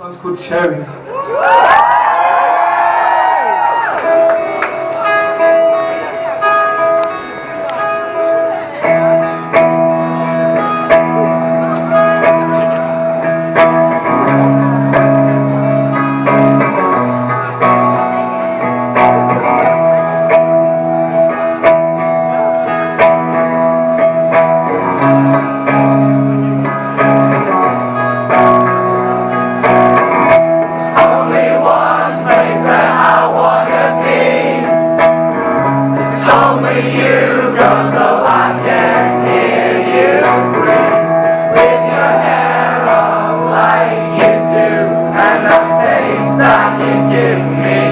This one's called only you, girl, so I can hear you breathe. With your hair up like you do, and a face that you give me.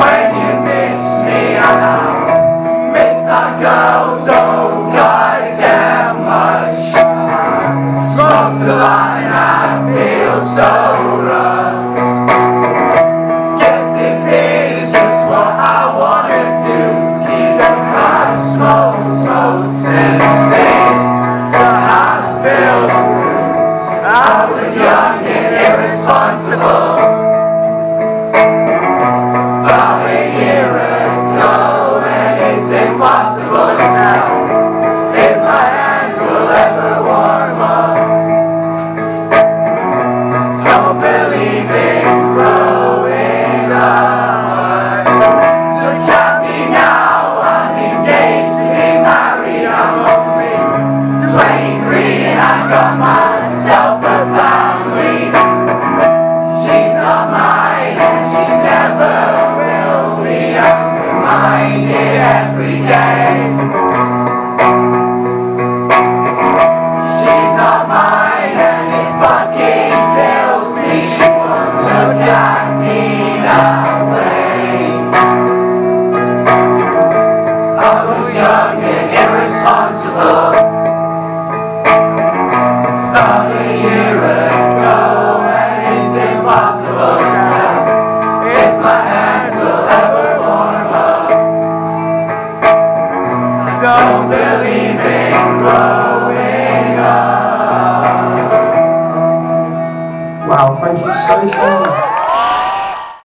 When you miss me, and I miss a girl so goddamn much. Smoke till I I feel so rough. Irresponsible. About a year ago, and it's impossible to tell if my hands will ever warm up. Don't believe in growing up. Look at me now, I'm engaged to be married. I'm only 23 and I got myself Wow, thank you so ever warm up. So much.